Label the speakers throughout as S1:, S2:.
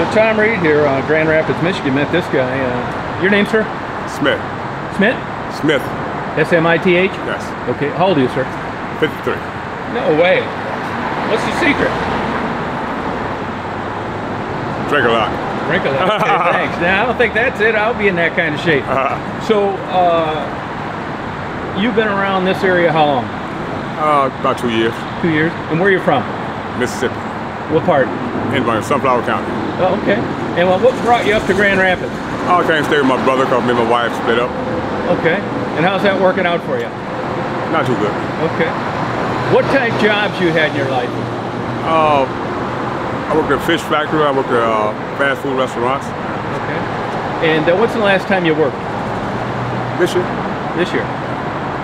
S1: So Tom Reed here, uh, Grand Rapids, Michigan, met this guy. Uh, your name, sir?
S2: Smith.
S1: Smith?
S2: Smith.
S1: S-M-I-T-H?
S2: Yes.
S1: Okay. How old are you, sir?
S2: 53.
S1: No way. What's the secret?
S2: Drink a lot.
S1: Drink a lot. Okay, thanks. Now, I don't think that's it. I'll be in that kind of shape.
S2: Uh,
S1: So, uh, you've been around this area how long?
S2: uh, about two years.
S1: Two years? And where are you from?
S2: Mississippi.
S1: What part?
S2: In Sunflower County.
S1: Oh, okay. And well, what brought you up to Grand Rapids?
S2: I came stay with my brother because me and my wife split up.
S1: Okay. And how's that working out for you?
S2: Not too good.
S1: Okay. What type of jobs you had in your life?
S2: Uh, I work at a fish factory. I work at uh, fast food restaurants.
S1: Okay. And uh, what's the last time you worked?
S2: This year?
S1: This year.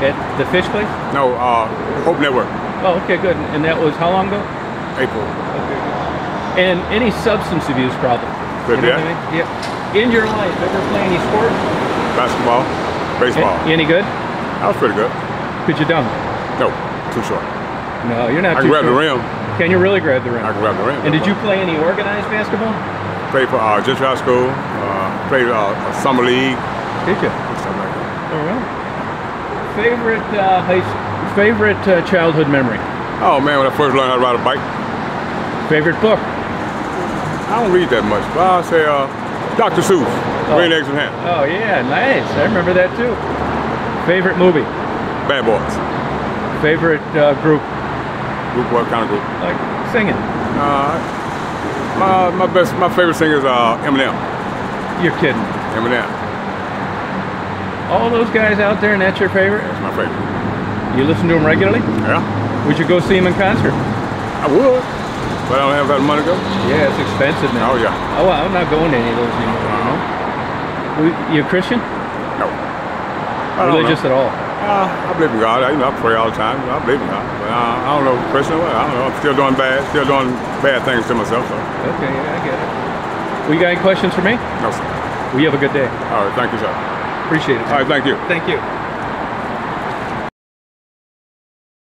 S1: At the fish place?
S2: No, uh, Hope Network.
S1: Oh, okay, good. And that was how long ago?
S2: April.
S1: Okay. And any substance abuse problem?
S2: Good,
S1: You know
S2: yeah.
S1: I mean? Yeah. In your life, ever play any sport?
S2: Basketball. Baseball.
S1: A- Any good?
S2: That was pretty good.
S1: Could you dunk?
S2: No, too short.
S1: No, you're not
S2: I can grab the rim.
S1: Can you really grab the rim?
S2: I can grab the rim.
S1: And did you play any organized basketball?
S2: Played for uh, Gentry High School? Uh, played uh, a summer league.
S1: Did you?
S2: Something like that.
S1: All right. Favorite uh, favorite uh, childhood memory?
S2: Oh man, when I first learned how to ride a bike,
S1: Favorite book?
S2: I don't read that much, but I'll say uh, Dr. Seuss, Green Eggs and Ham,
S1: Oh yeah, nice. I remember that too. Favorite movie?
S2: Bad Boys.
S1: Favorite uh, group?
S2: Group, what kind of group?
S1: Like singing?
S2: Uh, my, my best, my favorite singer is uh, Eminem.
S1: You're kidding.
S2: Eminem,
S1: All those guys out there, and that's your favorite?
S2: that's my favorite.
S1: You listen to them regularly?
S2: Yeah,
S1: Would you go see them in concert?
S2: I would, but I don't have that money to go.
S1: Yeah, it's expensive now.
S2: Oh yeah,
S1: Oh, well, I'm not going to any of those anymore. You know? We- You a Christian?
S2: no. I don't
S1: Religious
S2: know.
S1: at all?
S2: Uh, I believe in God. I, you know, I pray all the time. I believe in God, but uh, I don't know Christian. Well, I don't know. I'm still doing bad, still doing bad things to myself. So,
S1: Okay, yeah, I get it. We got any questions for me?
S2: no, sir.
S1: Well, you have a good day.
S2: All right, thank you, sir.
S1: Appreciate it.
S2: All right, thank you.
S1: Thank you.